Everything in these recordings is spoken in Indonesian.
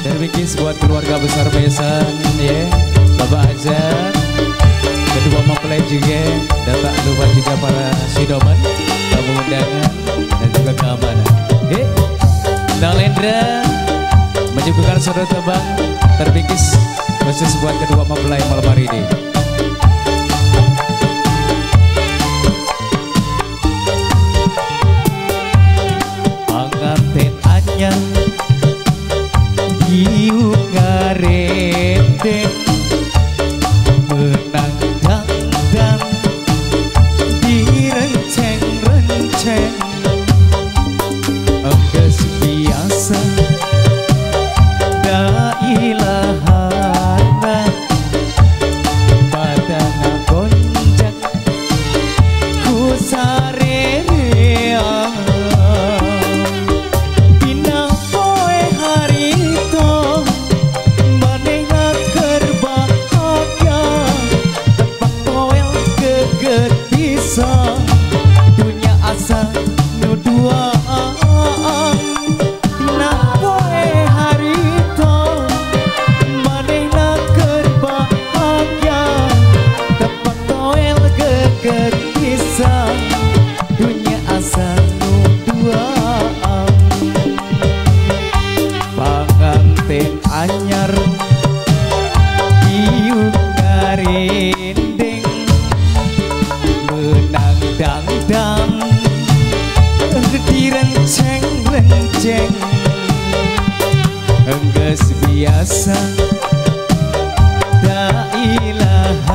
Terbikin buat keluarga besar Besan ya Bapak Azhar. Kedua mempelai juga. Dan tak lupa juga para sidoman Tamu undangan Dan juga keamanan Oke Nalendra Menyuguhkan saudara tebang Terbikis Khusus buat kedua mempelai malam hari ini Dunia biasa Da ilaharna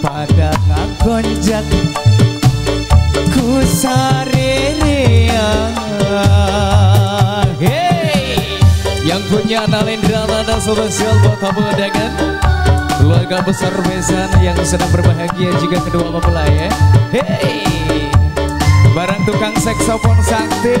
Pada ngagonjak ku sarerea Hey! Yang punya Nalendra Nada spesial buat tamu undangan Keluarga besar Besan yang sedang berbahagia juga kedua mempelai ya Hey! Barang tukang seksopon sakti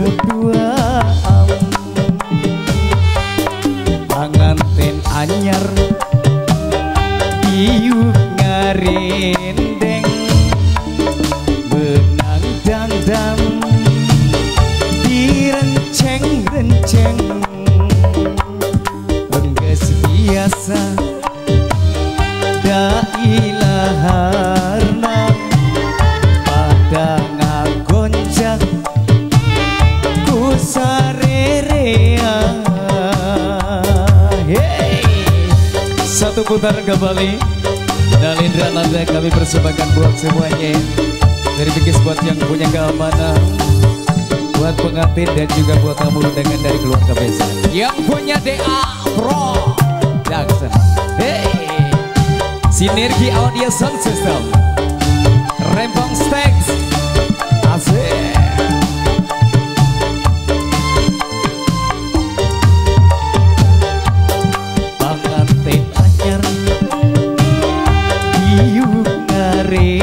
asa nu duaan Pangantin anyar. Iu ngarendeng Benang dangdang Direnceng-renceng Enggas biasa. Da Satu putaran kembali. Nalindra Nanda kami persembahkan buat semuanya. Dari Bikis buat yang punya keamanan Buat pengantin dan juga buat tamu undangan dari keluarga Besan Yang punya DA Pro Jackson Hey. Sinergi Audio Sound System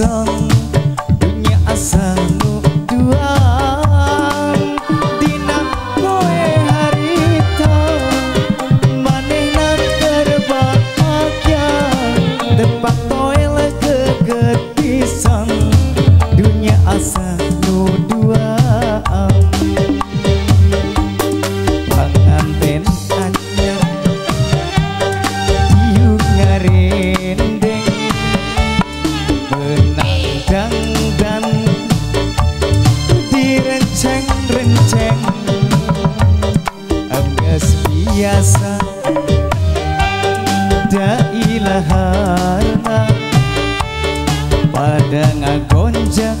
keketisang Dunia Direnceng-renceng Anggas biasa. Da ilaharna Pada ngagonjak